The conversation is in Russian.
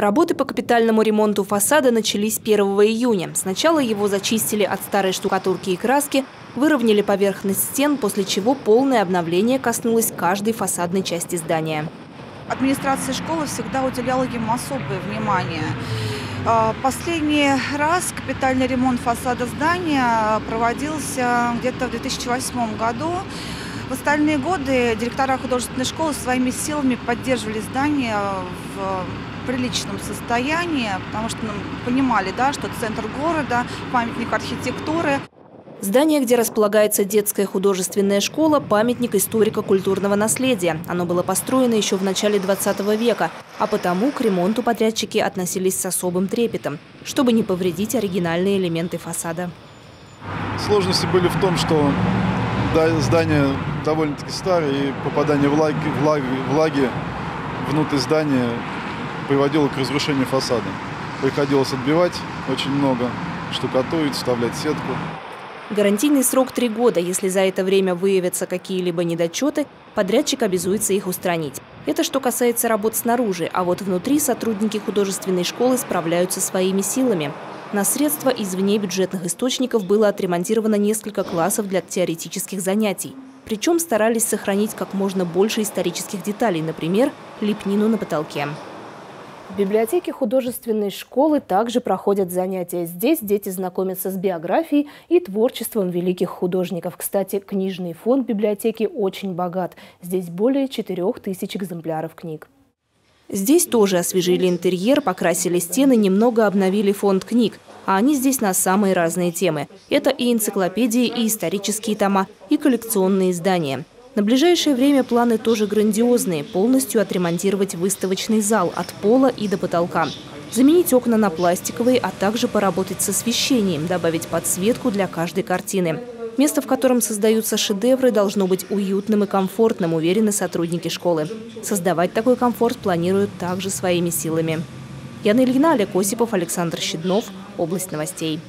Работы по капитальному ремонту фасада начались 1 июня. Сначала его зачистили от старой штукатурки и краски, выровняли поверхность стен, после чего полное обновление коснулось каждой фасадной части здания. Администрация школы всегда уделяла ему особое внимание. А, последний раз капитальный ремонт фасада здания проводился где-то в 2008 году. В остальные годы директора художественной школы своими силами поддерживали здание в приличном состоянии, потому что ну, понимали, да, что центр города, памятник архитектуры. Здание, где располагается детская художественная школа, памятник историко-культурного наследия. Оно было построено еще в начале 20 века, а потому к ремонту подрядчики относились с особым трепетом, чтобы не повредить оригинальные элементы фасада. Сложности были в том, что здание довольно-таки старое, и попадание влаги, влаги, влаги внутрь здания приводило к разрушению фасада. Приходилось отбивать очень много, штукатурить, вставлять сетку. Гарантийный срок – три года. Если за это время выявятся какие-либо недочеты, подрядчик обязуется их устранить. Это что касается работ снаружи, а вот внутри сотрудники художественной школы справляются своими силами. На средства извне бюджетных источников было отремонтировано несколько классов для теоретических занятий. Причем старались сохранить как можно больше исторических деталей, например, лепнину на потолке. В библиотеке художественной школы также проходят занятия. Здесь дети знакомятся с биографией и творчеством великих художников. Кстати, книжный фонд библиотеки очень богат. Здесь более 4000 экземпляров книг. Здесь тоже освежили интерьер, покрасили стены, немного обновили фонд книг. А они здесь на самые разные темы. Это и энциклопедии, и исторические тома, и коллекционные издания. На ближайшее время планы тоже грандиозные – полностью отремонтировать выставочный зал от пола и до потолка. Заменить окна на пластиковые, а также поработать с освещением, добавить подсветку для каждой картины. Место, в котором создаются шедевры, должно быть уютным и комфортным, уверены сотрудники школы. Создавать такой комфорт планируют также своими силами. Яна Ильина, Олег Осипов, Александр Щеднов. Область новостей.